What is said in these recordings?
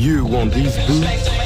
You want these boots?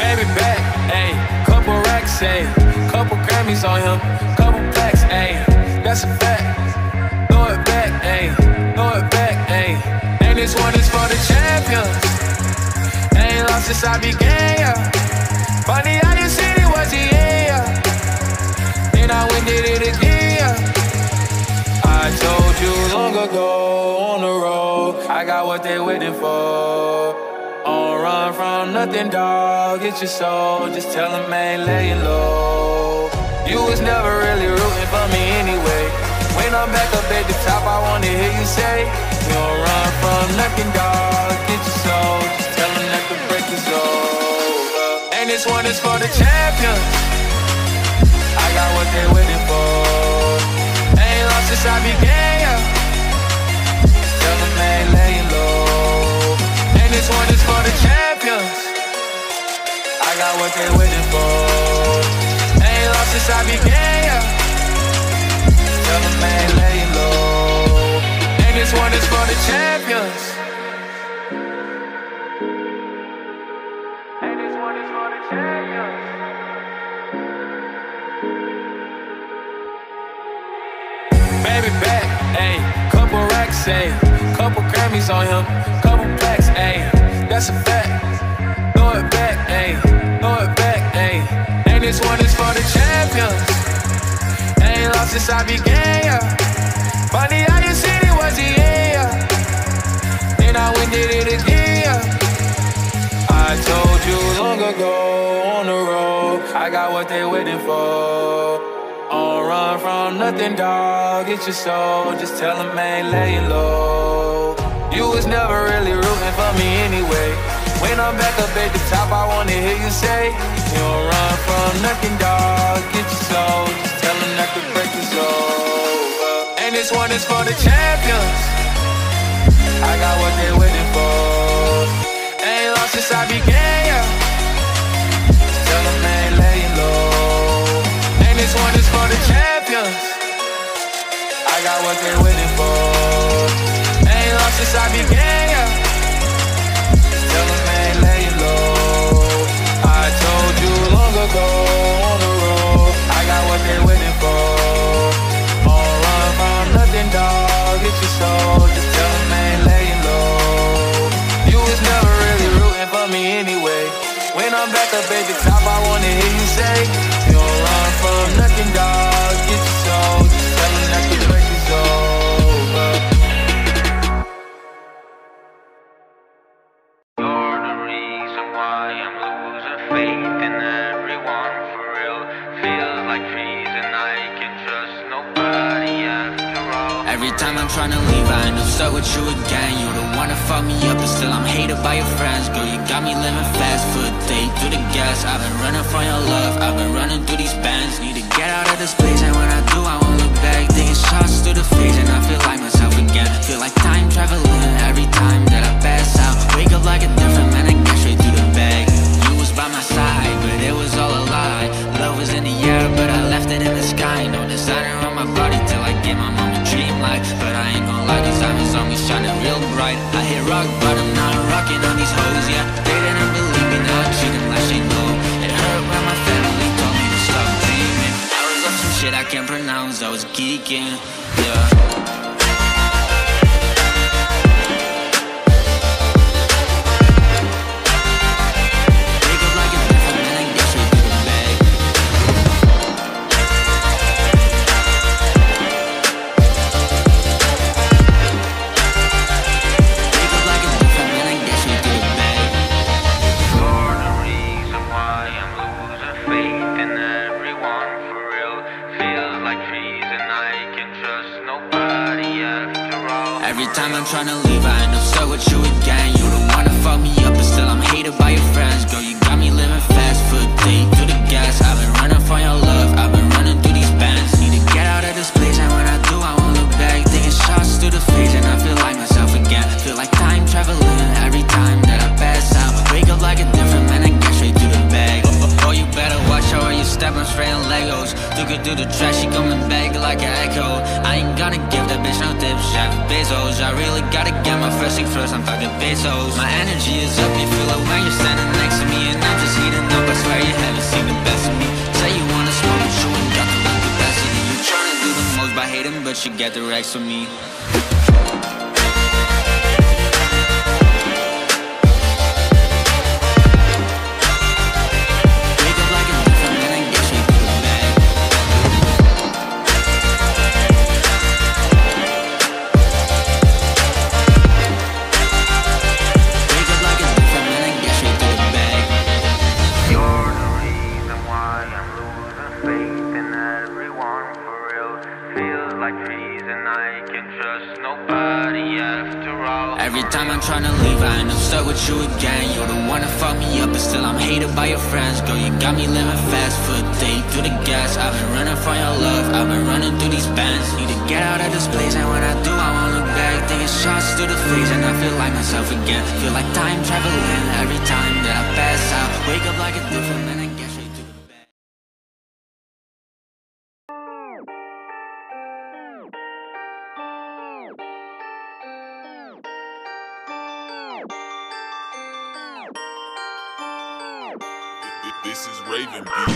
Baby back, ayy, couple racks, ayy, couple Grammys on him, couple plaques, ayy, that's a fact. Throw it back, ayy, throw it back, ayy. And this one is for the champions. Ain't lost since I began, yeah. Funny how you see it was the yeah. Then I went did it again, yeah. I told you long ago on the road, I got what they waiting for. Nothing, dog. Get your soul. Just tell them, man, lay it low. You was never really rooting for me anyway. When I'm back up at the top, I wanna hear you say, You don't run from nothing, dog. Get your soul. Just tell them that the break is over. And this one is for the champions. I got what they waiting for. Ain't lost since I began. Just tell them, man, lay it low. Got what they waiting for. Ain't lost since I began. Tell them, man, lay low. And this one is for the champions. And this one is for the champions. Baby back, ayy, couple racks, ayy, couple Grammys on him, couple plaques, ayy, that's a fact. Throw it back, ayy, throw it back, ayy. And this one is for the champions. Ain't lost since I began, yeah. Funny how you said it was the yeah. Then I went did it again, yeah. I told you long ago on the road, I got what they waiting for. On run from nothing, dog. Get your soul. Just tell them, man, lay it low. You was never really rooting for me anyway. When I'm back up at the top, I wanna hear you say, You don't run from nothing, dog. Get your soul. Just tell them that the break is over. And this one is for the champions. I got what they waiting for. Ain't lost since I began, yeah. Just tell them, man, lay it low. And this one is for the champions. I got what they waiting for. Ain't lost since I began, I'm I'm trying to leave, I end up stuck with you again. You one to fuck me up, but still I'm hated by your friends. Girl, you got me living fast, foot day through the gas. I've been running from your love, I've been running through these bands. Need to get out of this place, and when I do, I won't look back. Taking shots through the face, and I feel like myself again. Feel like time traveling every time that I pass out. I was geeking, yeah. Every time I'm tryna leave, I end up stuck with you again. You don't wanna fuck me up, but still I'm hated by your friends. Girl, you got me living fast, foot deep through the gas. I've been running for your love, I'm talking pesos. My energy is up, you feel it when you're standing next to me, and I'm just heating up. I swear you haven't seen the best of me. Say you wanna smoke, but you ain't got the capacity. You tryna do the most by hating, but you get the racks from me. Every time I'm tryna leave, I end up stuck with you again. You're the one to fuck me up, but still I'm hated by your friends. Girl, you got me living fast, foot deep through the gas. I've been running from your love, I've been running through these bands. Need to get out of this place, and when I do, I won't look back. Taking shots through the face, and I feel like myself again. Feel like time traveling Bye.